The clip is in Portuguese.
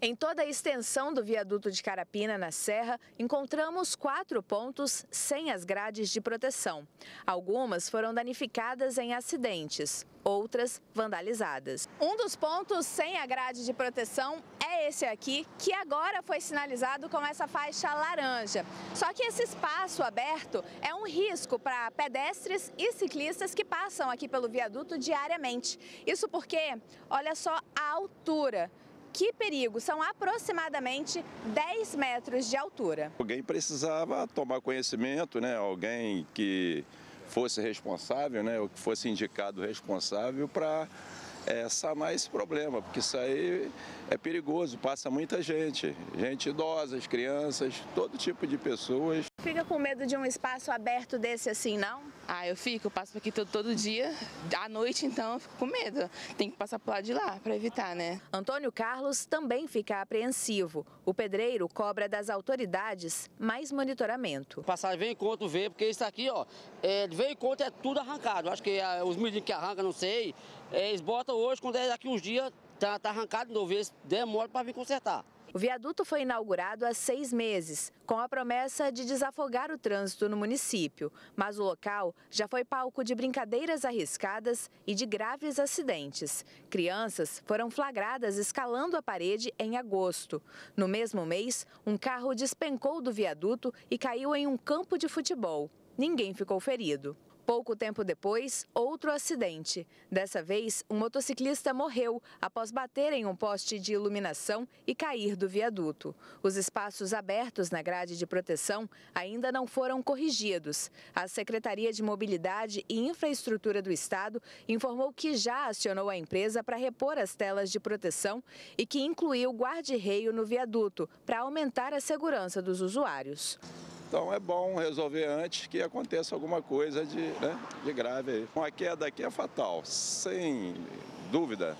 Em toda a extensão do viaduto de Carapina, na Serra, encontramos quatro pontos sem as grades de proteção. Algumas foram danificadas em acidentes, outras vandalizadas. Um dos pontos sem a grade de proteção é esse aqui, que agora foi sinalizado com essa faixa laranja. Só que esse espaço aberto é um risco para pedestres e ciclistas que passam aqui pelo viaduto diariamente. Isso porque, olha só a altura que perigo! São aproximadamente 10 metros de altura. Alguém precisava tomar conhecimento, né? Alguém que fosse responsável, né? Ou que fosse indicado responsável para é, sanar esse problema, porque isso aí é perigoso, passa muita gente, gente idosa, crianças, todo tipo de pessoas. Fica com medo de um espaço aberto desse assim, não? Ah, eu fico, eu passo aqui todo, todo dia. À noite, então, eu fico com medo. Tem que passar por lá de lá para evitar, né? Antônio Carlos também fica apreensivo. O pedreiro cobra das autoridades mais monitoramento. Passagem vem enquanto vê, porque isso aqui, ó, é, vem enquanto é tudo arrancado. Acho que é, os meninos que arrancam, não sei, é, eles botam hoje, quando é daqui uns dias, tá, tá arrancado de novo, eles demoram para vir consertar. O viaduto foi inaugurado há seis meses, com a promessa de desafogar o trânsito no município, mas o local já foi palco de brincadeiras arriscadas e de graves acidentes. Crianças foram flagradas escalando a parede em agosto. No mesmo mês, um carro despencou do viaduto e caiu em um campo de futebol. Ninguém ficou ferido. Pouco tempo depois, outro acidente. Dessa vez, um motociclista morreu após bater em um poste de iluminação e cair do viaduto. Os espaços abertos na grade de proteção ainda não foram corrigidos. A Secretaria de Mobilidade e Infraestrutura do Estado informou que já acionou a empresa para repor as telas de proteção e que incluiu guarda-reio no viaduto para aumentar a segurança dos usuários. Então é bom resolver antes que aconteça alguma coisa de, né, de grave. Uma queda aqui é fatal, sem dúvida.